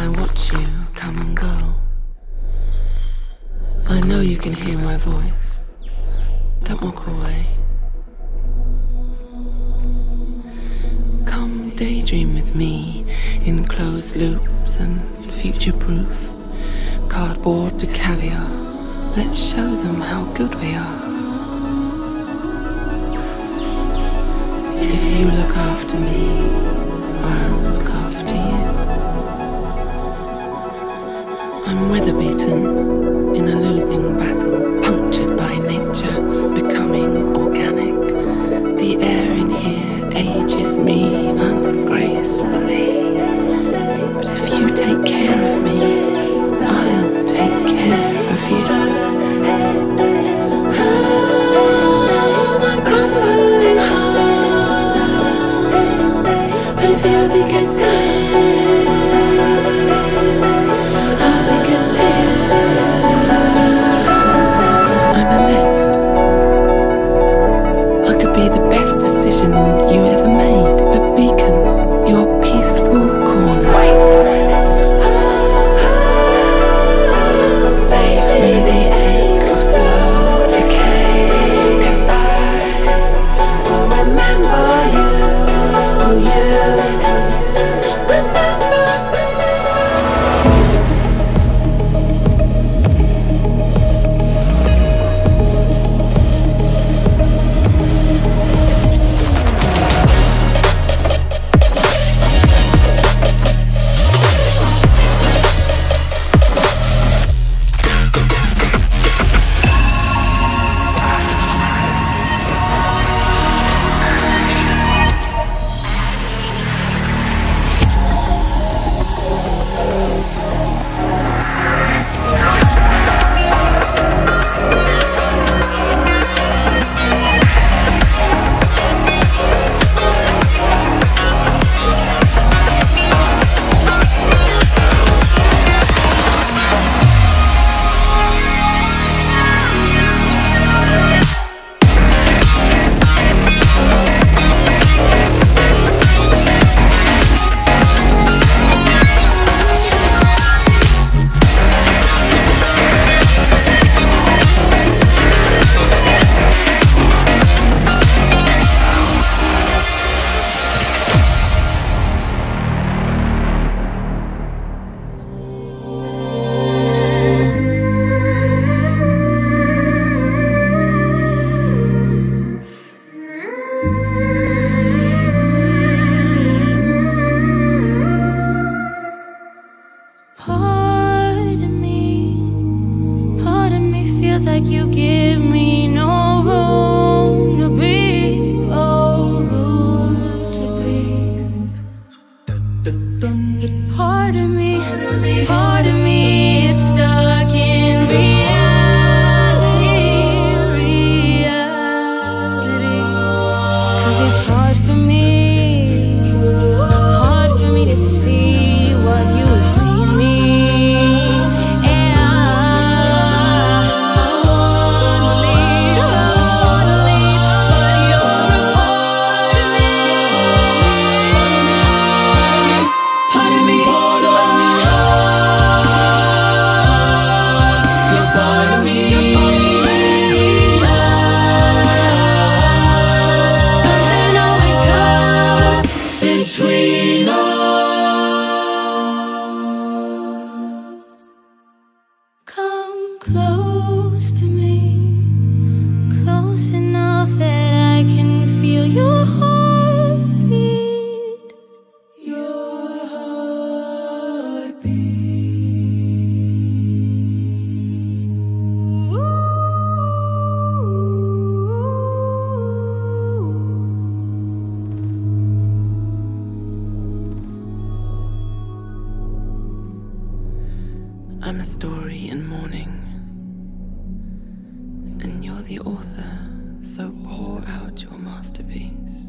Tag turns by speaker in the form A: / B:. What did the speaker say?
A: I watch you come and go. I know you can hear my voice. Don't walk away. Come daydream with me in closed loops and future proof. Cardboard to caviar. Let's show them how good we are. If you look after me,
B: like you give.
A: Story in mourning. And you're the author, so pour out your masterpiece.